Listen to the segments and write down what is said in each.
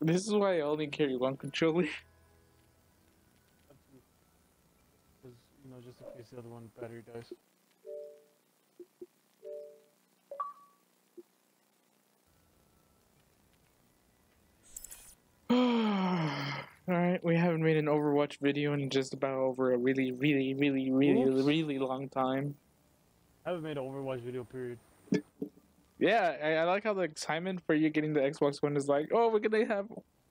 This is why I only carry one controller. Because, you know, just in case the other one battery dies. Alright, we haven't made an Overwatch video in just about over a really, really, really, really, Oops. really long time. I haven't made an Overwatch video, period. Yeah, I, I like how the excitement for you getting the Xbox One is like, oh, we're gonna have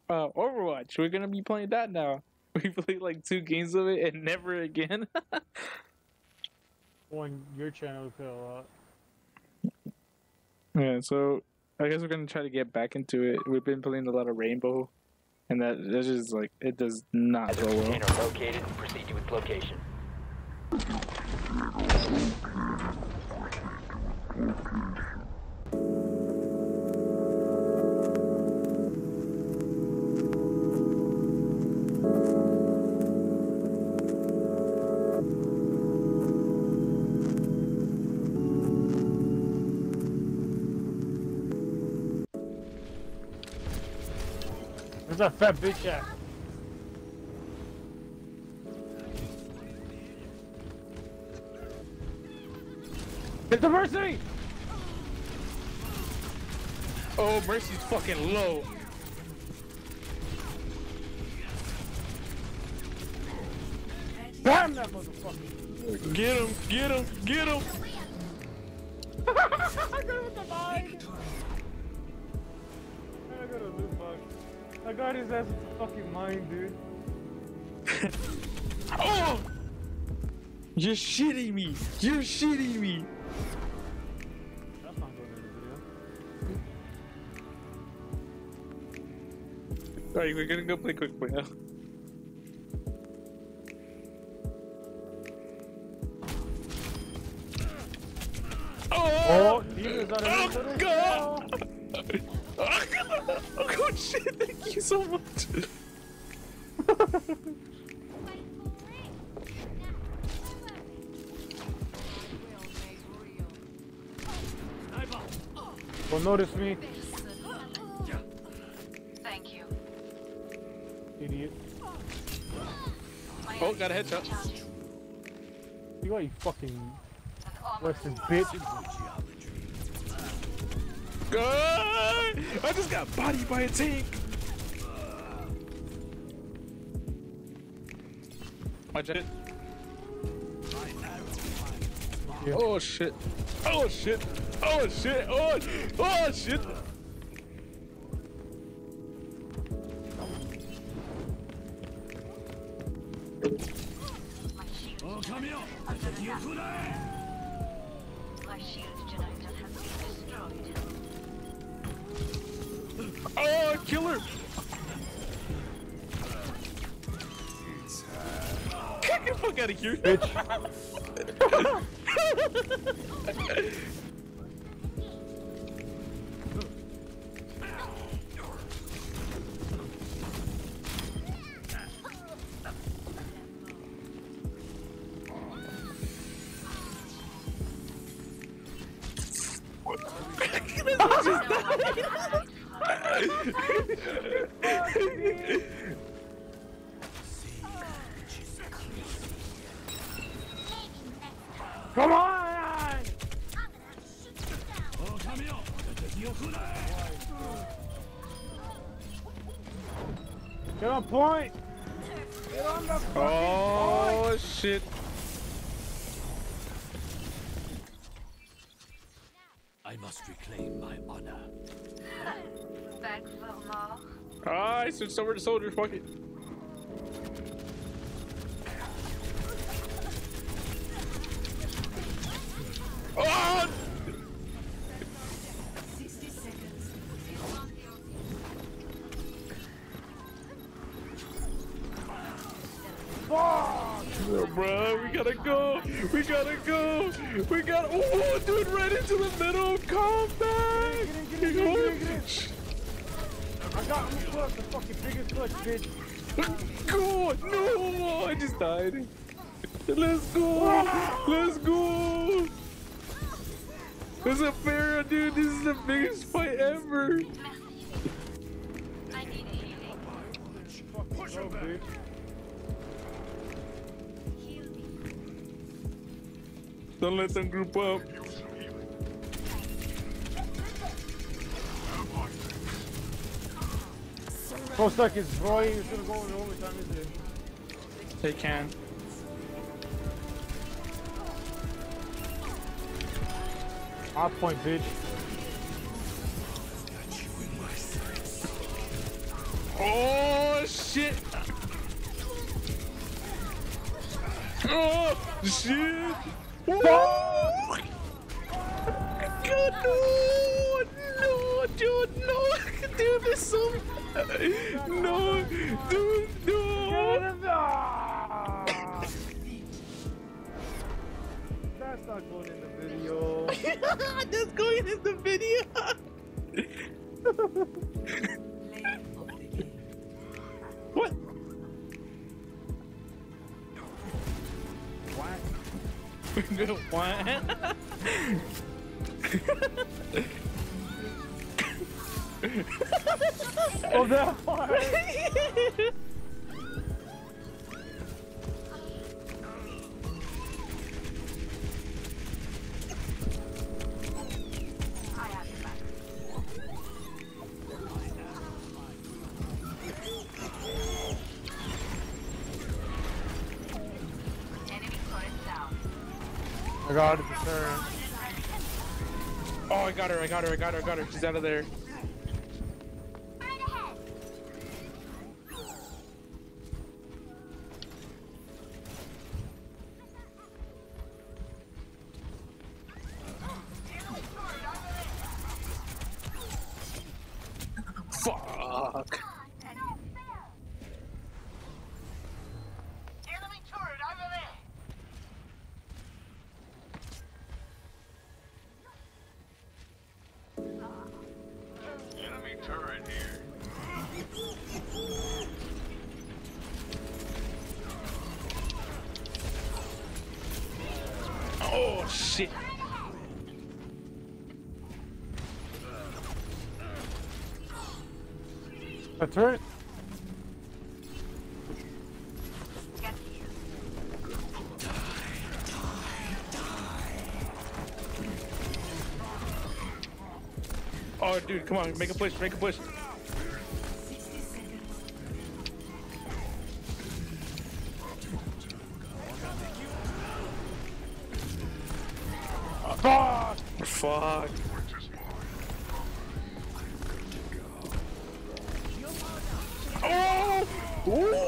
uh, Overwatch. We're gonna be playing that now. We played like two games of it and never again. On your channel, we play a lot. yeah, so I guess we're gonna try to get back into it. We've been playing a lot of Rainbow, and that that's just like it does not go well. Container located. Proceed to its location. Where's that fat bitch at? Get the mercy! Oh, Mercy's fucking low. Bam that motherfucker! Get him, get him, get him. I got him with the mine! I got box. I got his ass with the fucking mine, dude. Oh! You're shitting me. You're shitting me. That's not going in the video. Alright, we're gonna go play quick play now. Oh, Oh! Demon's on a Oh, God! Oh shit, thank you so much. Don't notice me, Thank you. idiot. Oh, got a headshot. You got you fucking Western bitch. God! I just got bodied by a tank. Watch it. Oh shit. Oh shit. Oh shit. Oh, oh shit. Shield. Under attack. My shield generator has been destroyed. Oh, killer. Get the fuck out of here. Bitch. Get on point! Get on the fucking point! Oh shit. I must reclaim my honor. Back for more. Ah, I switched over to soldier. Fuck it. Go. We gotta go. We gotta. Oh, dude, right into the middle of combat. Get in, get in, get in, get in, get in. I got him clutch, the fucking biggest clutch, bitch. Go! No! I just died. Let's go! Ah! Let's go! This is a fair, dude. This is the biggest fight ever. I need Don't let them group up. Four seconds, bro. You should have gone in overtime, is it? They can. Hot point, bitch. Oh shit! Oh shit! Oh! God, no! No, dude, no! Dude, there's so No! Dude, no! That's not going in the video. That's going in the video! What? oh, that part. got it, turn. Oh, I got her, I got her, I got her, I got her. She's out of there. Fuck. Oh shit. A turret? Oh dude, come on, make a push, make a push. Fuck! Fuck. Oh! Ooh.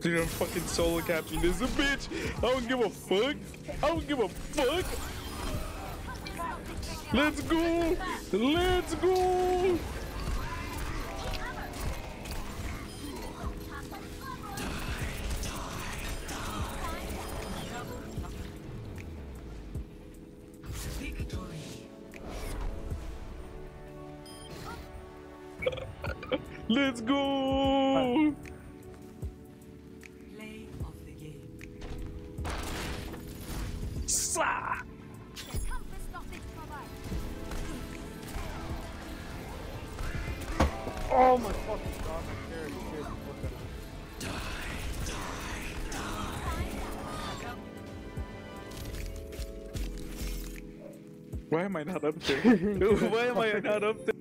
Dude, I'm fucking solo captain this a bitch. I don't give a fuck. I don't give a fuck. Let's go. Let's go. Let's go. Play of the game. Sa. Oh my fucking god, my carrot scared the fuck out of me. Why am I not up there? Why am I not up there?